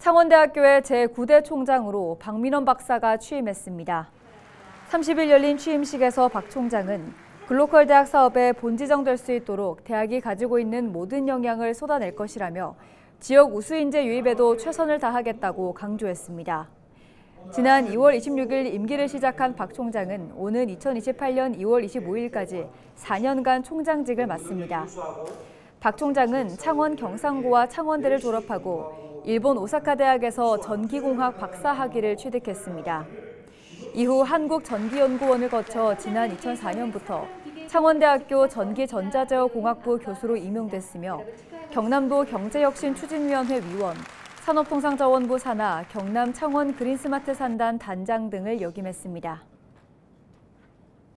창원대학교의 제9대 총장으로 박민원 박사가 취임했습니다. 30일 열린 취임식에서 박 총장은 글로컬 대학 사업에 본지정될 수 있도록 대학이 가지고 있는 모든 역량을 쏟아낼 것이라며 지역 우수인재 유입에도 최선을 다하겠다고 강조했습니다. 지난 2월 26일 임기를 시작한 박 총장은 오는 2028년 2월 25일까지 4년간 총장직을 맡습니다. 박 총장은 창원 경상고와 창원대를 졸업하고 일본 오사카 대학에서 전기공학 박사 학위를 취득했습니다. 이후 한국전기연구원을 거쳐 지난 2004년부터 창원대학교 전기전자제어공학부 교수로 임용됐으며 경남도 경제혁신추진위원회 위원, 산업통상자원부 산하, 경남 창원 그린스마트 산단 단장 등을 역임했습니다.